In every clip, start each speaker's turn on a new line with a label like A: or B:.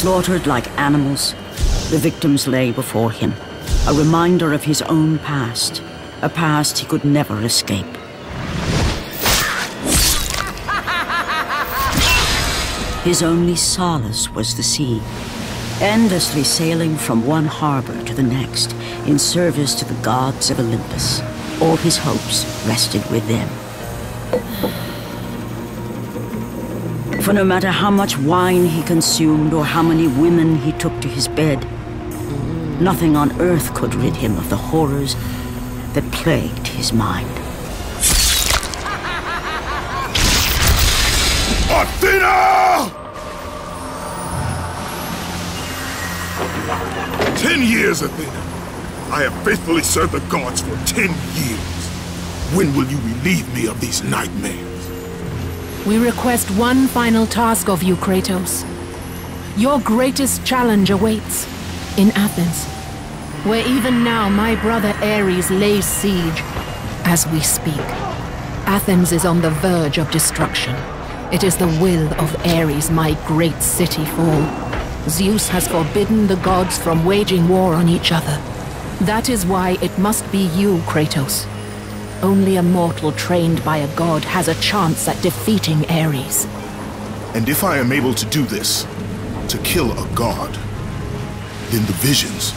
A: Slaughtered like animals, the victims lay before him, a reminder of his own past, a past he could never escape. His only solace was the sea, endlessly sailing from one harbor to the next in service to the gods of Olympus. All his hopes rested with them. For no matter how much wine he consumed or how many women he took to his bed, nothing on earth could rid him of the horrors that plagued his mind.
B: Athena! Ten years, Athena. I have faithfully served the gods for ten years. When will you relieve me of these nightmares?
C: We request one final task of you, Kratos. Your greatest challenge awaits in Athens, where even now my brother Ares lays siege as we speak. Athens is on the verge of destruction. It is the will of Ares my great city fall. Zeus has forbidden the gods from waging war on each other. That is why it must be you, Kratos. Only a mortal trained by a god has a chance at defeating Ares.
B: And if I am able to do this, to kill a god, then the visions,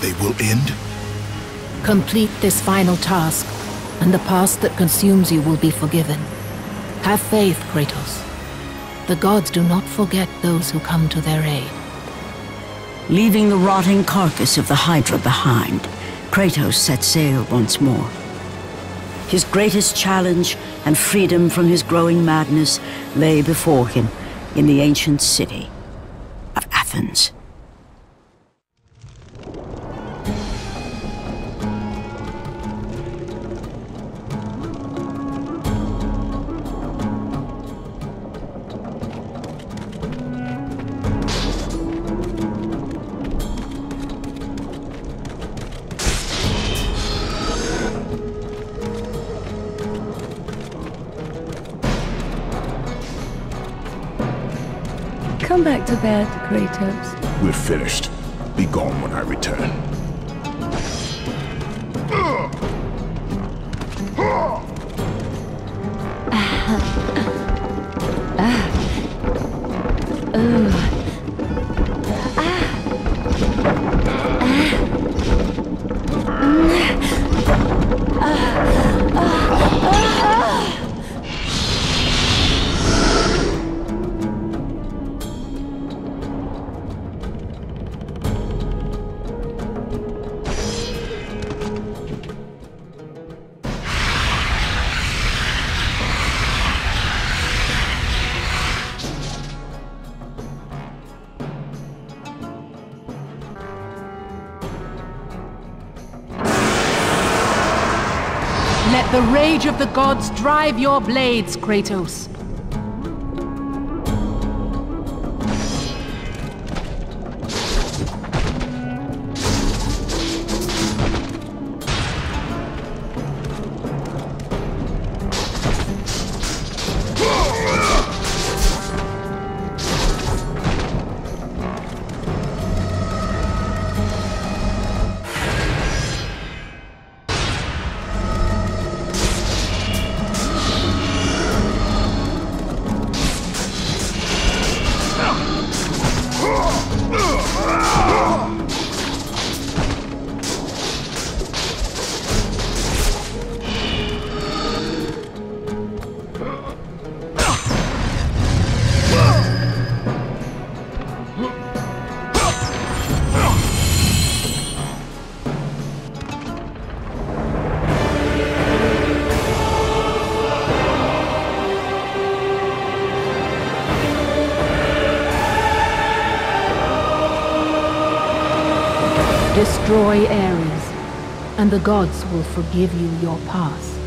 B: they will end?
C: Complete this final task, and the past that consumes you will be forgiven. Have faith, Kratos. The gods do not forget those who come to their aid.
A: Leaving the rotting carcass of the Hydra behind, Kratos set sail once more. His greatest challenge and freedom from his growing madness lay before him in the ancient city of Athens.
D: Come back to bed, Kratos.
B: We're finished. Be gone when I return.
C: The rage of the gods drive your blades, Kratos. Destroy Ares, and the gods will forgive you your past.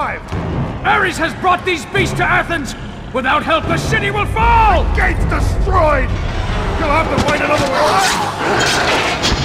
E: Ares has brought these beasts to Athens! Without help, the city will fall!
B: Gates destroyed! You'll have to find another way.